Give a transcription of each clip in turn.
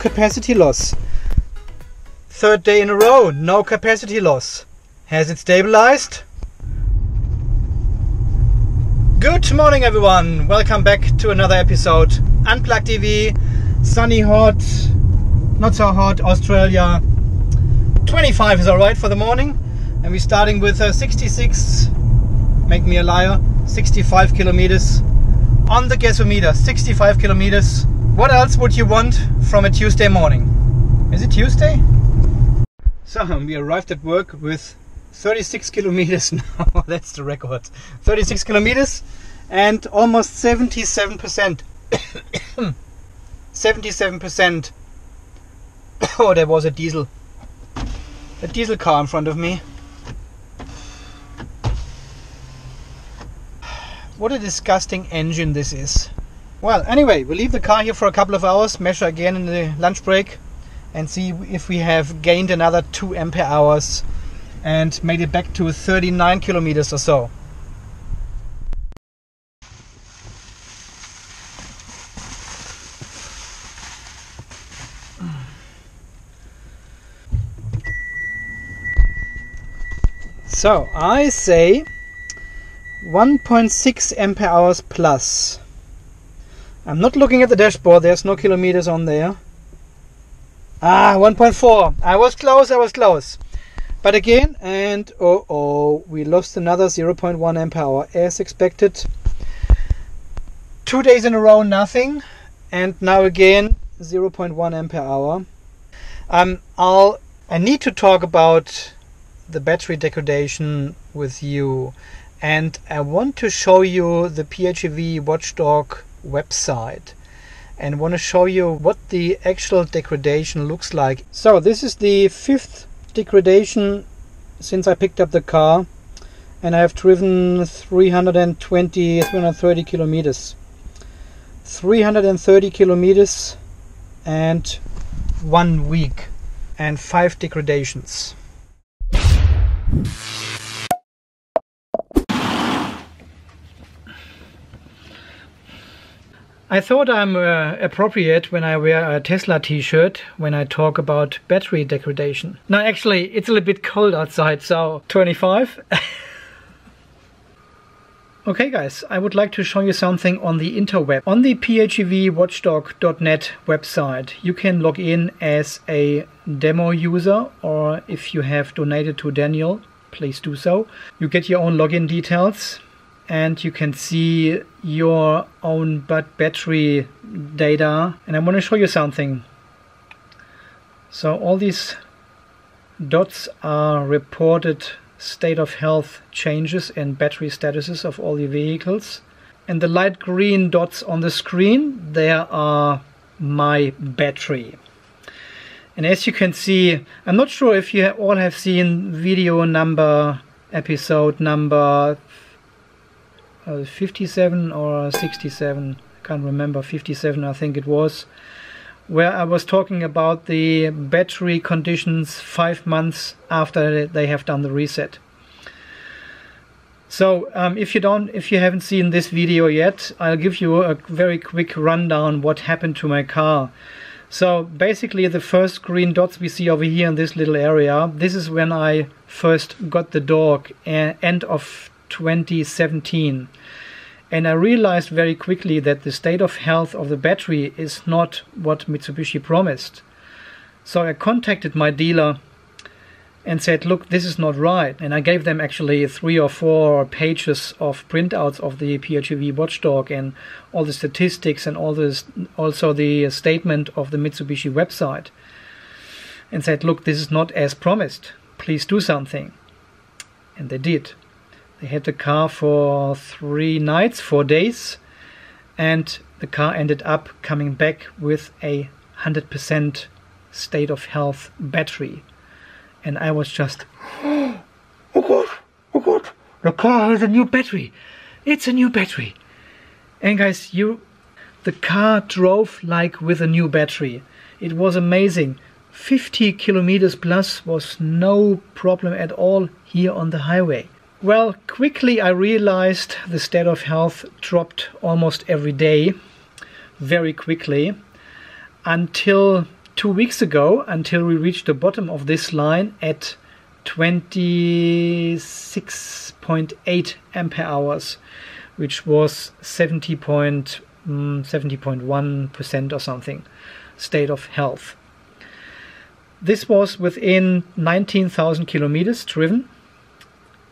capacity loss. Third day in a row, no capacity loss. Has it stabilized? Good morning, everyone. Welcome back to another episode. Unplugged EV, sunny, hot, not so hot, Australia. 25 is alright for the morning, and we're starting with uh, 66. Make me a liar. 65 kilometers on the gasometer. 65 kilometers. What else would you want from a Tuesday morning? Is it Tuesday? So we arrived at work with 36 kilometers now. That's the record. 36 kilometers and almost 77%. 77%. oh, there was a diesel. A diesel car in front of me. What a disgusting engine this is. Well, anyway, we'll leave the car here for a couple of hours, measure again in the lunch break, and see if we have gained another 2 ampere hours and made it back to 39 kilometers or so. So I say 1.6 ampere hours plus. I'm not looking at the dashboard, there's no kilometers on there. Ah, 1.4. I was close, I was close. But again, and oh oh, we lost another 0.1 amp hour as expected. Two days in a row, nothing. And now again, 0.1 amp hour. Um, I'll, I need to talk about the battery degradation with you. And I want to show you the PHEV Watchdog website and want to show you what the actual degradation looks like. So this is the fifth degradation since I picked up the car and I have driven 320 330 kilometers 330 kilometers and one week and five degradations I thought I'm uh, appropriate when I wear a Tesla t-shirt when I talk about battery degradation. No, actually, it's a little bit cold outside, so 25. okay guys, I would like to show you something on the interweb. On the phevwatchdog.net website, you can log in as a demo user or if you have donated to Daniel, please do so. You get your own login details and you can see your own battery data. And I want to show you something. So all these dots are reported state of health changes and battery statuses of all the vehicles. And the light green dots on the screen there are my battery. And as you can see I'm not sure if you all have seen video number episode number uh, 57 or 67 I can't remember 57 I think it was where I was talking about the battery conditions five months after they have done the reset. So um, if you don't if you haven't seen this video yet I'll give you a very quick rundown what happened to my car. So basically the first green dots we see over here in this little area this is when I first got the dog end of 2017 and I realized very quickly that the state of health of the battery is not what Mitsubishi promised. So I contacted my dealer and said, look, this is not right. And I gave them actually three or four pages of printouts of the PHEV watchdog and all the statistics and all this, also the statement of the Mitsubishi website. And said, look, this is not as promised. Please do something. And they did. They had the car for three nights, four days, and the car ended up coming back with a 100% state of health battery. And I was just, oh god, oh god, the car has a new battery. It's a new battery. And guys, you, the car drove like with a new battery. It was amazing. 50 kilometers plus was no problem at all here on the highway. Well, quickly I realized the state of health dropped almost every day, very quickly. until two weeks ago, until we reached the bottom of this line at 26.8 ampere hours, which was 70 point, mm, 70.1% or something state of health. This was within 19,000 kilometers driven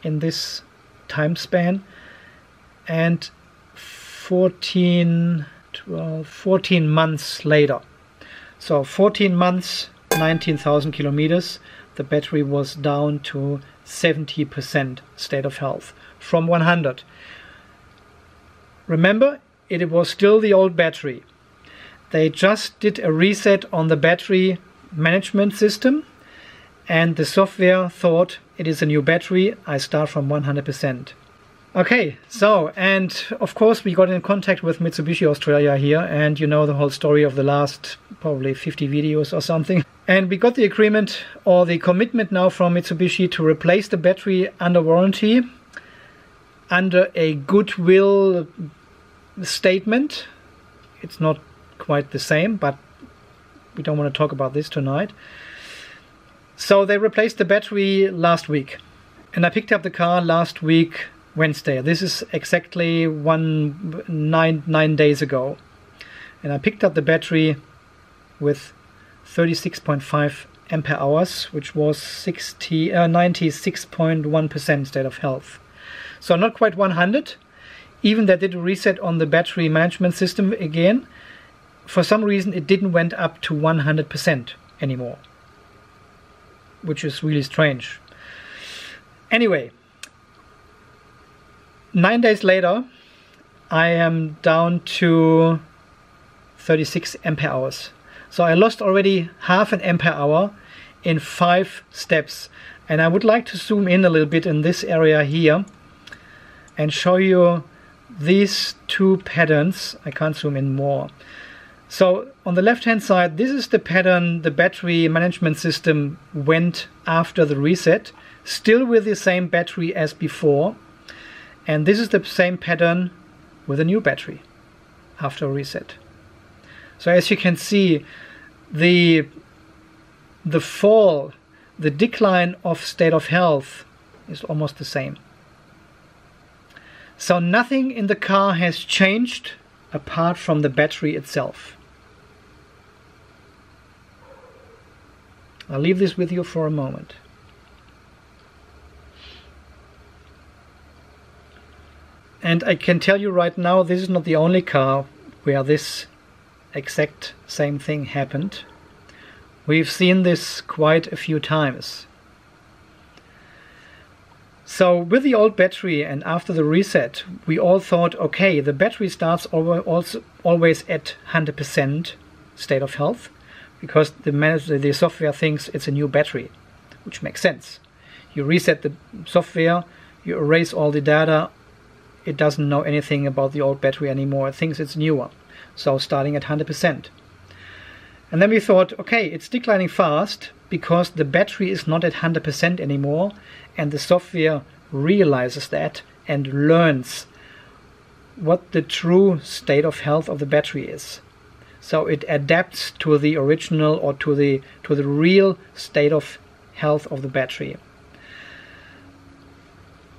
in this time span and 14, 12, 14 months later. So 14 months, 19,000 kilometers, the battery was down to 70% state of health from 100. Remember, it was still the old battery. They just did a reset on the battery management system and the software thought it is a new battery, I start from 100%. Okay, so, and of course we got in contact with Mitsubishi Australia here, and you know the whole story of the last probably 50 videos or something. And we got the agreement or the commitment now from Mitsubishi to replace the battery under warranty under a goodwill statement. It's not quite the same, but we don't want to talk about this tonight. So they replaced the battery last week. And I picked up the car last week Wednesday. This is exactly one nine nine days ago, and I picked up the battery with 36.5 ampere hours, which was 60 uh, 96.1% state of health. So not quite 100. Even they did a reset on the battery management system again. For some reason, it didn't went up to 100% anymore, which is really strange. Anyway, nine days later, I am down to 36 ampere hours. So I lost already half an ampere hour in five steps. And I would like to zoom in a little bit in this area here and show you these two patterns. I can't zoom in more. So on the left hand side, this is the pattern the battery management system went after the reset, still with the same battery as before. And this is the same pattern with a new battery after a reset. So as you can see, the, the fall, the decline of state of health is almost the same. So nothing in the car has changed apart from the battery itself. I'll leave this with you for a moment. And I can tell you right now, this is not the only car where this exact same thing happened. We've seen this quite a few times. So with the old battery and after the reset, we all thought, okay, the battery starts always at 100% state of health because the, the software thinks it's a new battery, which makes sense. You reset the software, you erase all the data, it doesn't know anything about the old battery anymore. It thinks it's newer. So starting at 100%. And then we thought, okay, it's declining fast because the battery is not at 100% anymore and the software realizes that and learns what the true state of health of the battery is. So it adapts to the original or to the to the real state of health of the battery.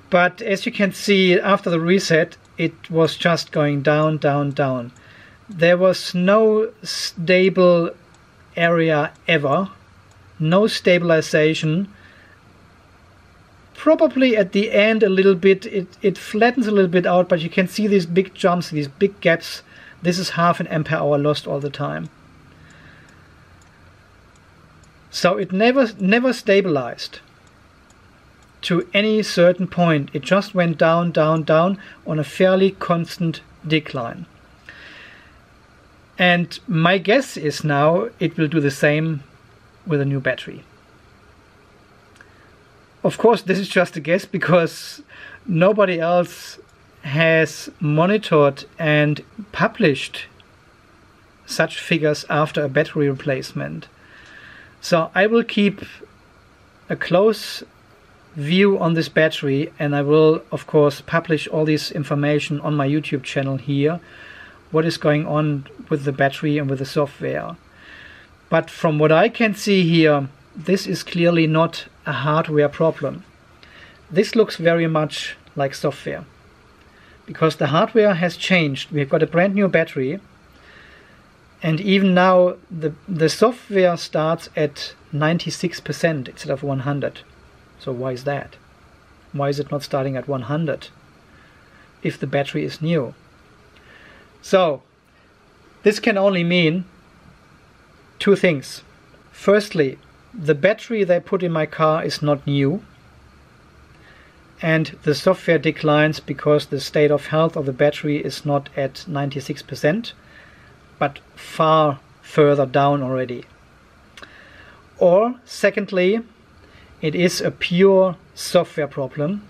But as you can see, after the reset, it was just going down, down, down. There was no stable area ever, no stabilization. Probably at the end a little bit, it, it flattens a little bit out, but you can see these big jumps, these big gaps. This is half an ampere hour lost all the time. So it never never stabilized to any certain point. It just went down, down, down on a fairly constant decline. And my guess is now it will do the same with a new battery. Of course, this is just a guess because nobody else has monitored and published such figures after a battery replacement. So I will keep a close view on this battery and I will of course publish all this information on my YouTube channel here what is going on with the battery and with the software But from what I can see here, this is clearly not a hardware problem. This looks very much like software because the hardware has changed. We've got a brand new battery and even now the, the software starts at 96% instead of 100. So why is that? Why is it not starting at 100 if the battery is new? So this can only mean two things. Firstly, the battery they put in my car is not new and the software declines because the state of health of the battery is not at 96% but far further down already. Or secondly, it is a pure software problem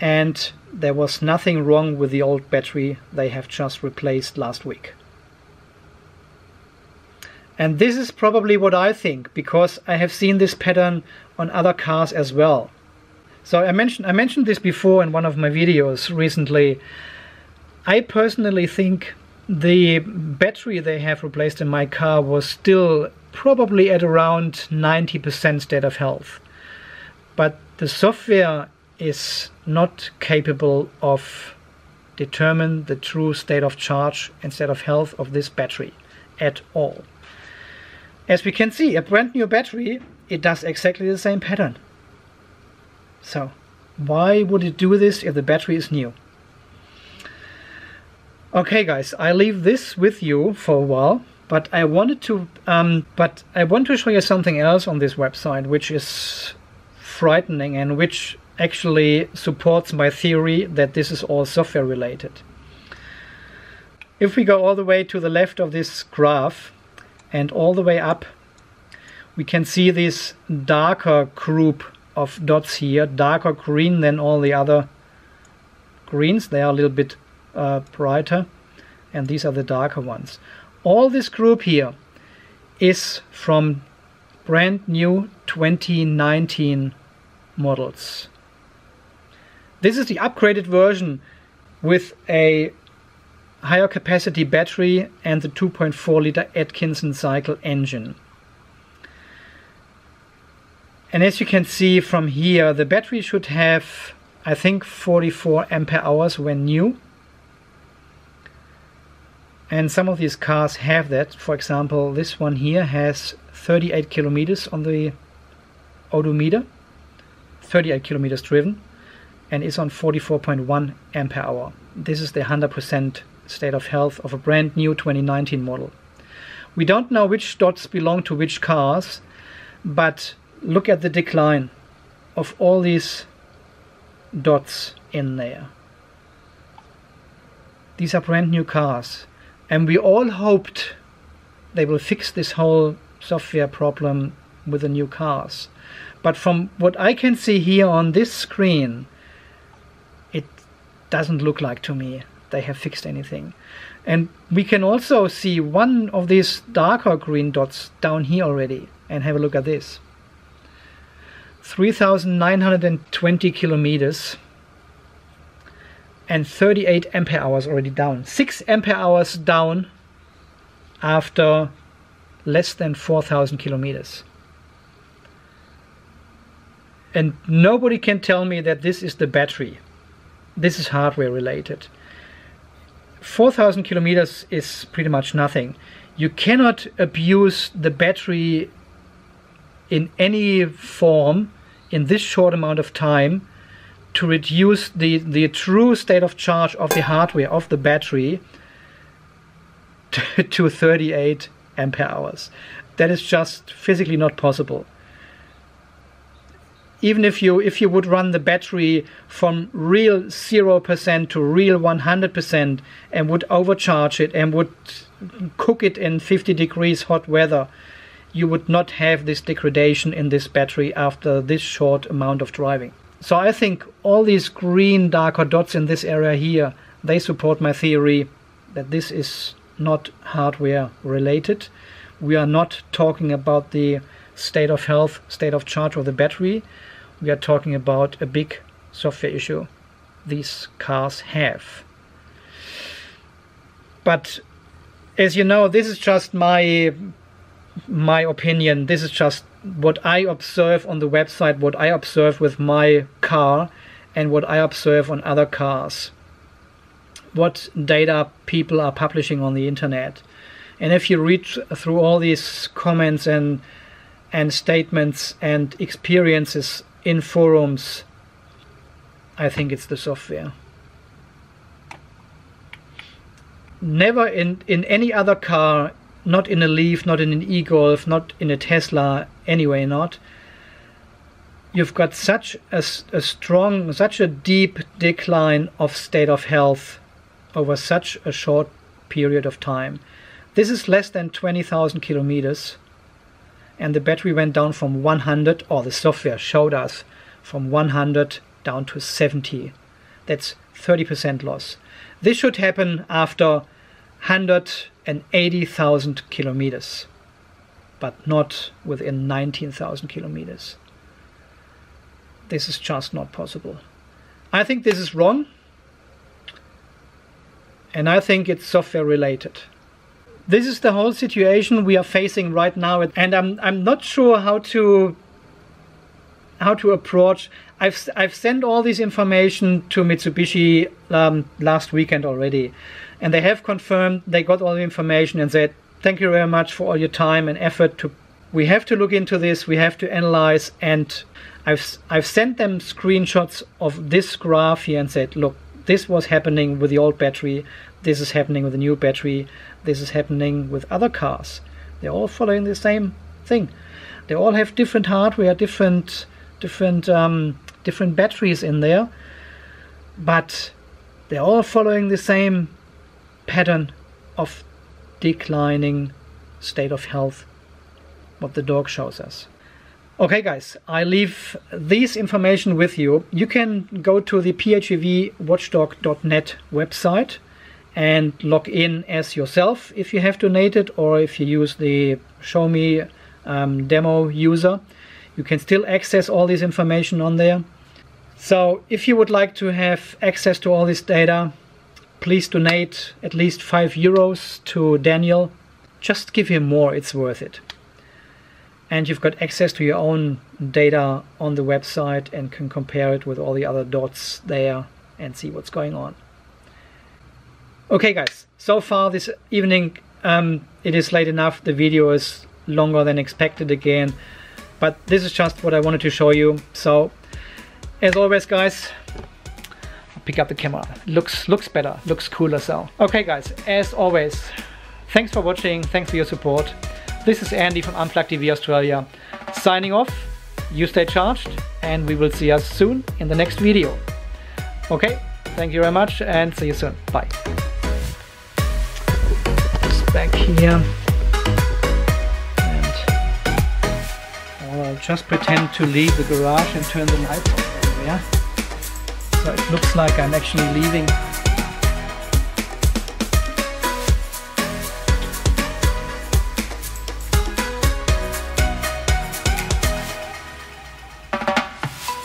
and there was nothing wrong with the old battery they have just replaced last week. And this is probably what I think because I have seen this pattern on other cars as well. So I mentioned I mentioned this before in one of my videos recently. I personally think the battery they have replaced in my car was still probably at around 90% state of health. But the software is not capable of determine the true state of charge and state of health of this battery at all. As we can see, a brand new battery, it does exactly the same pattern. So, why would it do this if the battery is new? Okay guys, I leave this with you for a while, but I wanted to um, but I want to show you something else on this website which is frightening and which actually supports my theory that this is all software related. If we go all the way to the left of this graph, and all the way up we can see this darker group of dots here, darker green than all the other greens. They are a little bit uh, brighter and these are the darker ones. All this group here is from brand new 2019 models. This is the upgraded version with a higher capacity battery and the 2.4 liter Atkinson cycle engine. And as you can see from here, the battery should have, I think, 44 ampere hours when new. And some of these cars have that. For example, this one here has 38 kilometers on the odometer, 38 kilometers driven, and is on 44.1 ampere hour. This is the 100% state of health of a brand new 2019 model. We don't know which dots belong to which cars, but look at the decline of all these dots in there. These are brand new cars, and we all hoped they will fix this whole software problem with the new cars. But from what I can see here on this screen, it doesn't look like to me they have fixed anything. And we can also see one of these darker green dots down here already. And have a look at this. 3,920 kilometers and 38 ampere hours already down. 6 ampere hours down after less than 4,000 kilometers. And nobody can tell me that this is the battery. This is hardware related. 4,000 kilometers is pretty much nothing. You cannot abuse the battery in any form in this short amount of time to reduce the, the true state of charge of the hardware, of the battery, to, to 38 ampere hours. That is just physically not possible even if you if you would run the battery from real 0% to real 100% and would overcharge it and would cook it in 50 degrees hot weather you would not have this degradation in this battery after this short amount of driving. So i think all these green darker dots in this area here they support my theory that this is not hardware related. We are not talking about the state of health state of charge of the battery. We are talking about a big software issue these cars have. But as you know, this is just my my opinion. This is just what I observe on the website, what I observe with my car, and what I observe on other cars. What data people are publishing on the internet. And if you read through all these comments and and statements and experiences in forums, I think it's the software. Never in, in any other car, not in a Leaf, not in an e-Golf, not in a Tesla, anyway not, you've got such a, a strong, such a deep decline of state of health over such a short period of time. This is less than 20,000 kilometers and the battery went down from 100 or the software showed us from 100 down to 70 that's 30% loss. This should happen after 180,000 kilometers but not within 19,000 kilometers. This is just not possible. I think this is wrong and I think it's software related. This is the whole situation we are facing right now and I'm, I'm not sure how to how to approach. I've, I've sent all this information to Mitsubishi um, last weekend already and they have confirmed they got all the information and said thank you very much for all your time and effort to we have to look into this we have to analyze and I've, I've sent them screenshots of this graph here and said look this was happening with the old battery this is happening with the new battery this is happening with other cars. They're all following the same thing. They all have different hardware, different different um, different batteries in there, but they're all following the same pattern of declining state of health what the dog shows us. Okay guys, I leave this information with you. You can go to the phevwatchdog.net website and log in as yourself if you have donated or if you use the show me um, demo user you can still access all this information on there so if you would like to have access to all this data please donate at least 5 euros to Daniel. Just give him more it's worth it. And you've got access to your own data on the website and can compare it with all the other dots there and see what's going on. Okay guys, so far this evening um, it is late enough, the video is longer than expected again, but this is just what I wanted to show you. So as always guys, pick up the camera, looks, looks better, looks cooler so. Okay guys, as always, thanks for watching, thanks for your support. This is Andy from Unplugged EV Australia, signing off, you stay charged, and we will see us soon in the next video. Okay, thank you very much and see you soon, bye. Back here. And I'll just pretend to leave the garage and turn the lights on. Yeah so it looks like I'm actually leaving.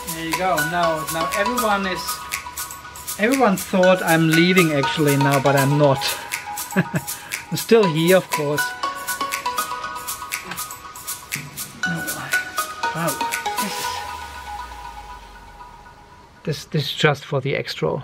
There you go. Now now everyone is everyone thought I'm leaving actually now but I'm not. I'm still here, of course. This, this is just for the extra.